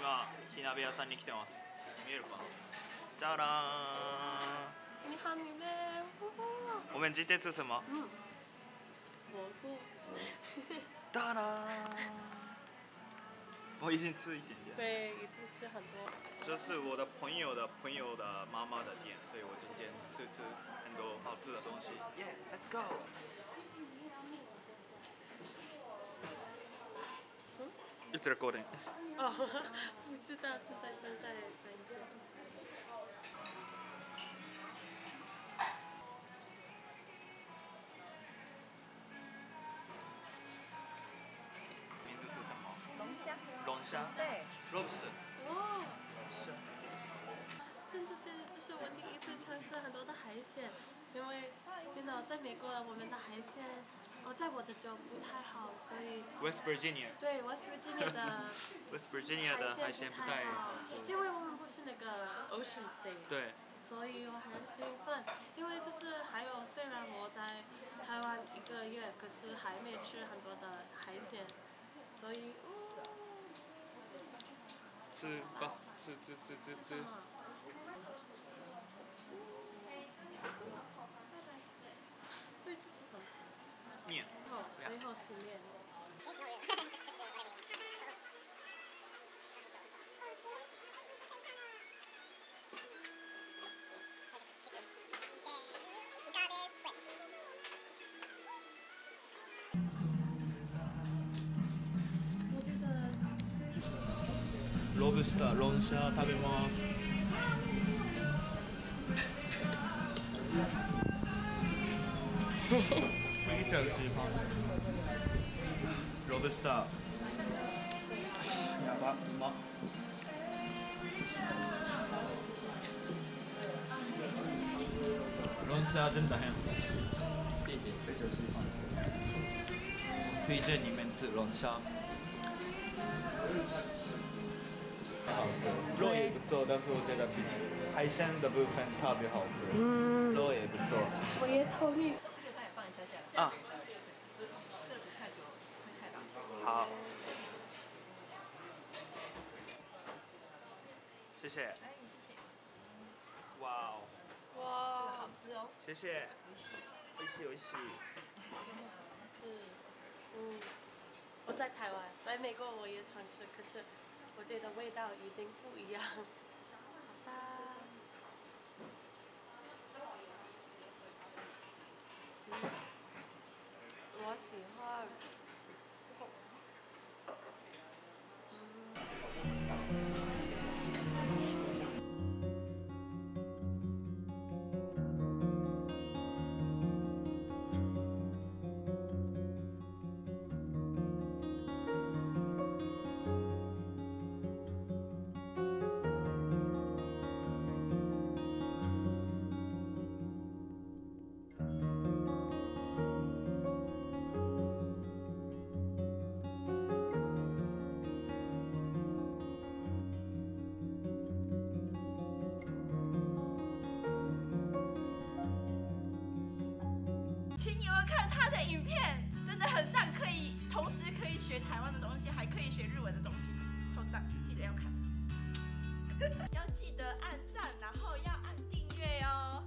今火鍋屋さんに来てます。見えるかな？じゃらー。ん。我们今天吃什么嗯，蘑菇。哒啦我已经吃一点点对，已经吃很多。这是我的朋友的朋友的妈妈的店所以我今天吃吃很多好吃的东西耶、yeah, let's go いつレコーディング哦，不知道是在正在哪一个。名字是什么龙虾，龙虾对， lobster 哦，是真的觉得这是我第一次尝试很多的海鲜，因为你知道在美国我们的海鲜， 哦，在我的州不太好，所以。West Virginia 对 West Virginia 的 West Virginia 的海海鲜不太好，因为我们不是那个 Ocean State。对。所以我很兴奋，因为就是还有，虽然我在台湾一个月，可是还没吃很多的海鲜，所以，哦，吃吧吃吃吃吃吃。什そうっす。ロブスター、ロンシャー食べます。めっちゃ美味しいパン。ロブスターやばうま龙虾真的很好吃，谢谢，非常喜欢。推荐你们吃龙虾。好吃，肉也不错，但是我觉得比海鲜的部分特别好吃。嗯，肉也不错。我也同意。这个再也放一下下来，啊， 谢谢。哎，谢谢，哇哦，哇好，吃哦。谢谢。美味しい美味しい。嗯嗯，我在台湾，在美国我也尝试，可是我觉得味道一定不一样。好吧。嗯，我喜欢。 请你们看他的影片真的很赞可以同时可以学台湾的东西还可以学日文的东西超赞记得要看。要记得按赞然后要按订阅哦。